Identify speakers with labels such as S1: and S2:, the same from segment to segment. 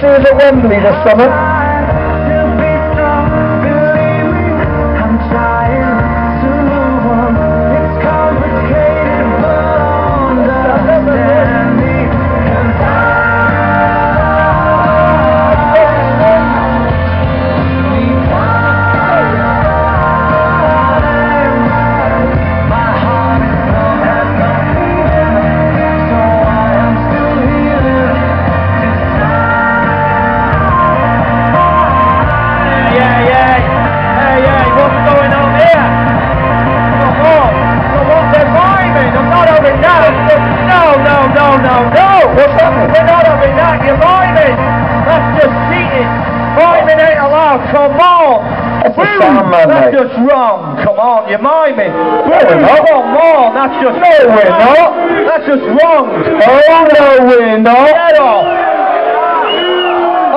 S1: see at Wembley this summer?
S2: No, no, no.
S1: Happening?
S2: We're not having that. You're miming. That's just cheating. Miming ain't allowed. Come on.
S1: That's
S2: Woo!
S1: sound man,
S2: That's
S1: mate.
S2: just wrong. Come on, you're miming.
S1: we're not.
S2: Come on, that's just
S1: No, we're not.
S2: That's just wrong.
S1: Oh, no, we're not.
S2: Get off.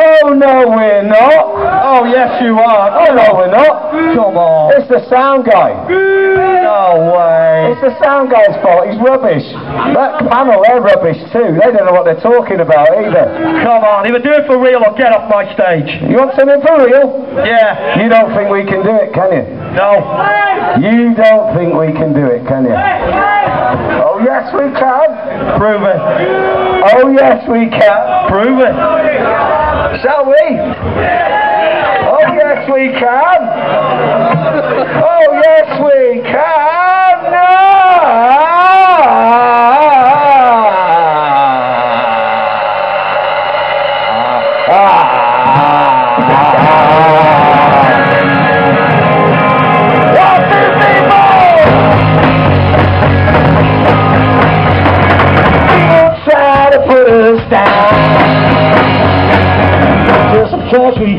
S1: Oh, no, we're not.
S2: Oh, yes, you are.
S1: Oh, no, we're not.
S2: Come on.
S1: It's the sound guy.
S2: No way.
S1: It's the sound guy's fault. He's rubbish. That panel, they're rubbish too. They don't know what they're talking about either.
S2: Come on, either do it for real or get off my stage.
S1: You want something for real?
S2: Yeah.
S1: You don't think we can do it, can you?
S2: No.
S1: You don't think we can do it, can you? Oh, yes, we can.
S2: Prove it.
S1: Oh, yes, we can.
S2: Prove it.
S1: Shall we? Yes, we can. Oh, yes, we can. To put us down just because we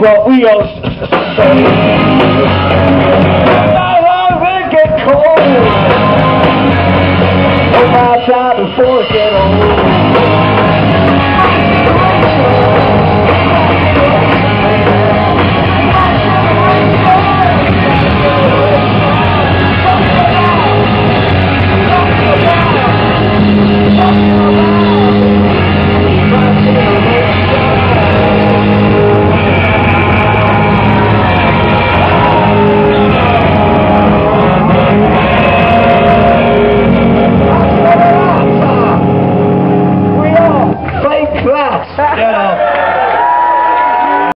S1: What we all I get cold. My time before it get